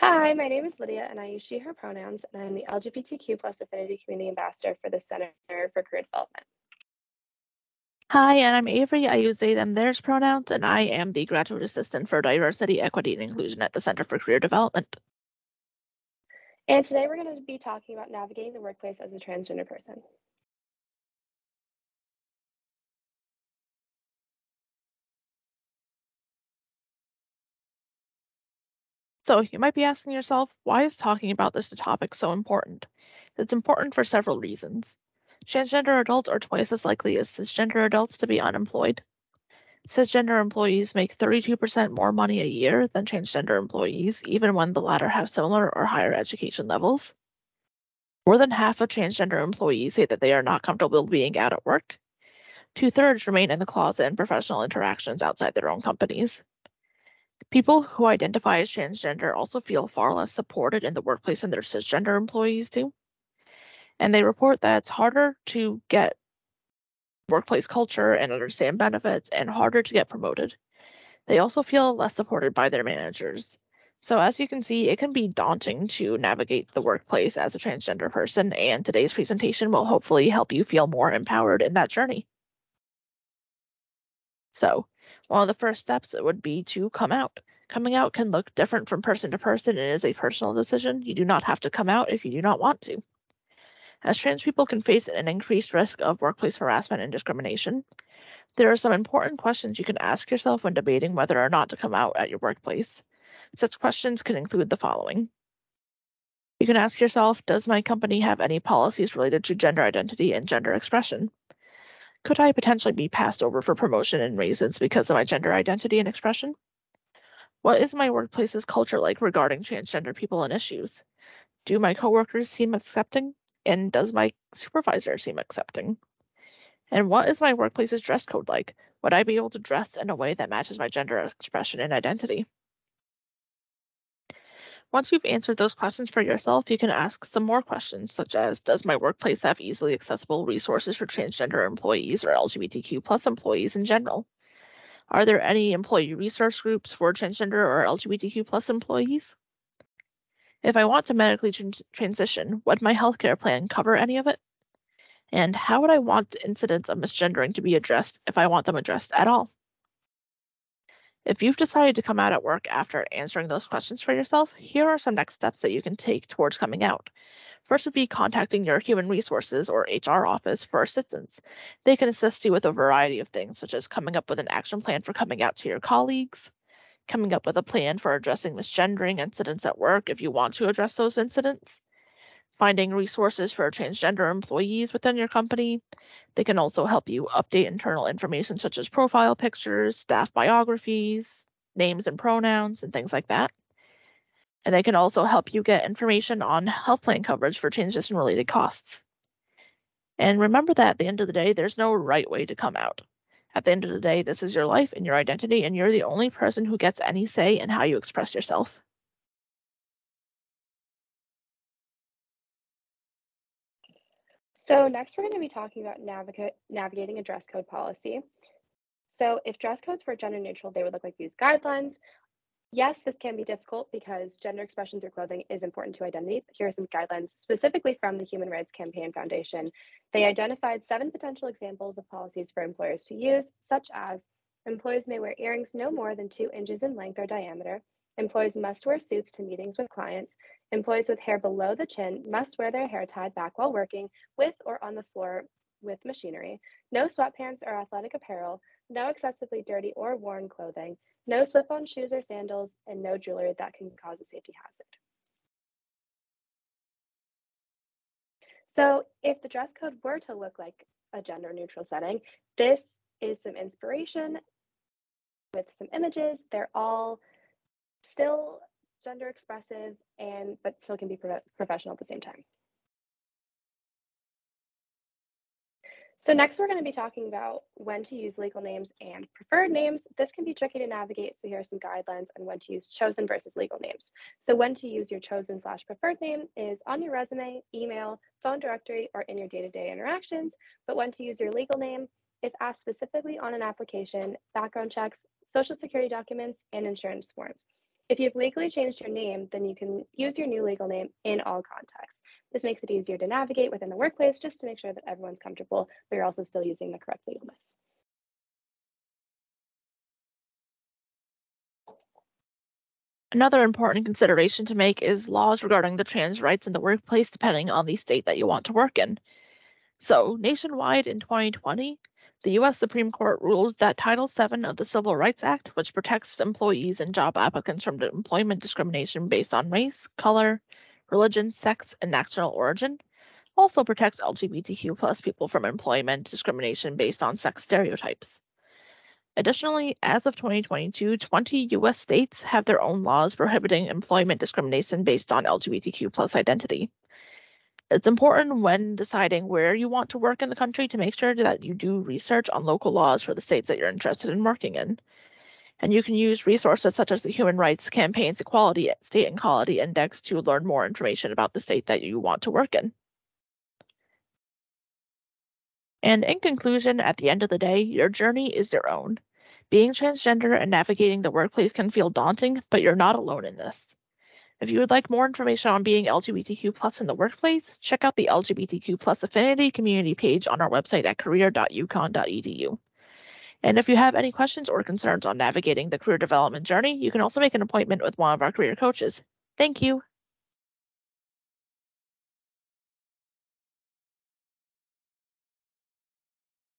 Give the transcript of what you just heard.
Hi, my name is Lydia and I use she, her pronouns, and I'm the LGBTQ plus affinity community ambassador for the Center for Career Development. Hi, and I'm Avery. I use they, them, theirs pronouns, and I am the graduate assistant for diversity, equity, and inclusion at the Center for Career Development. And today we're going to be talking about navigating the workplace as a transgender person. So you might be asking yourself, why is talking about this topic so important? It's important for several reasons. Transgender adults are twice as likely as cisgender adults to be unemployed. Cisgender employees make 32% more money a year than transgender employees, even when the latter have similar or higher education levels. More than half of transgender employees say that they are not comfortable being out at work. Two thirds remain in the closet in professional interactions outside their own companies. People who identify as transgender also feel far less supported in the workplace than their cisgender employees do. And they report that it's harder to get workplace culture and understand benefits and harder to get promoted. They also feel less supported by their managers. So, as you can see, it can be daunting to navigate the workplace as a transgender person, and today's presentation will hopefully help you feel more empowered in that journey. So, one of the first steps would be to come out. Coming out can look different from person to person and is a personal decision. You do not have to come out if you do not want to. As trans people can face an increased risk of workplace harassment and discrimination, there are some important questions you can ask yourself when debating whether or not to come out at your workplace. Such questions can include the following. You can ask yourself Does my company have any policies related to gender identity and gender expression? Could I potentially be passed over for promotion and raises because of my gender identity and expression? What is my workplace's culture like regarding transgender people and issues? Do my coworkers seem accepting? And does my supervisor seem accepting? And what is my workplace's dress code like? Would I be able to dress in a way that matches my gender expression and identity? Once you've answered those questions for yourself, you can ask some more questions, such as Does my workplace have easily accessible resources for transgender employees or LGBTQ plus employees in general? Are there any employee resource groups for transgender or LGBTQ plus employees? If I want to medically transition, would my healthcare plan cover any of it? And how would I want incidents of misgendering to be addressed if I want them addressed at all? If you've decided to come out at work after answering those questions for yourself, here are some next steps that you can take towards coming out. First would be contacting your human resources or HR office for assistance. They can assist you with a variety of things, such as coming up with an action plan for coming out to your colleagues, coming up with a plan for addressing misgendering incidents at work if you want to address those incidents, finding resources for transgender employees within your company. They can also help you update internal information such as profile pictures, staff biographies, names and pronouns, and things like that. And they can also help you get information on health plan coverage for transition related costs. And remember that at the end of the day, there's no right way to come out. At the end of the day, this is your life and your identity, and you're the only person who gets any say in how you express yourself. So next we're going to be talking about naviga navigating a dress code policy. So if dress codes were gender neutral, they would look like these guidelines. Yes, this can be difficult because gender expression through clothing is important to identity. Here are some guidelines specifically from the Human Rights Campaign Foundation. They identified seven potential examples of policies for employers to use, such as employees may wear earrings no more than two inches in length or diameter, Employees must wear suits to meetings with clients. Employees with hair below the chin must wear their hair tied back while working with or on the floor with machinery. No sweatpants or athletic apparel. No excessively dirty or worn clothing. No slip on shoes or sandals, and no jewelry that can cause a safety hazard. So, if the dress code were to look like a gender neutral setting, this is some inspiration with some images. They're all still gender expressive and but still can be pro professional at the same time. So next we're going to be talking about when to use legal names and preferred names. This can be tricky to navigate, so here are some guidelines on when to use chosen versus legal names. So when to use your chosen slash preferred name is on your resume, email, phone directory, or in your day-to-day -day interactions, but when to use your legal name if asked specifically on an application, background checks, social security documents, and insurance forms. If you've legally changed your name, then you can use your new legal name in all contexts. This makes it easier to navigate within the workplace just to make sure that everyone's comfortable, but you're also still using the correct legalness. Another important consideration to make is laws regarding the trans rights in the workplace, depending on the state that you want to work in. So, nationwide in 2020, the U.S. Supreme Court ruled that Title VII of the Civil Rights Act, which protects employees and job applicants from employment discrimination based on race, color, religion, sex, and national origin, also protects LGBTQ plus people from employment discrimination based on sex stereotypes. Additionally, as of 2022, 20 US states have their own laws prohibiting employment discrimination based on LGBTQ plus identity. It's important when deciding where you want to work in the country to make sure that you do research on local laws for the states that you're interested in working in. And you can use resources such as the Human Rights Campaign's Equality State and Quality Index to learn more information about the state that you want to work in. And in conclusion, at the end of the day, your journey is your own. Being transgender and navigating the workplace can feel daunting, but you're not alone in this. If you would like more information on being LGBTQ plus in the workplace, check out the LGBTQ plus affinity community page on our website at career.uconn.edu. And if you have any questions or concerns on navigating the career development journey, you can also make an appointment with one of our career coaches. Thank you.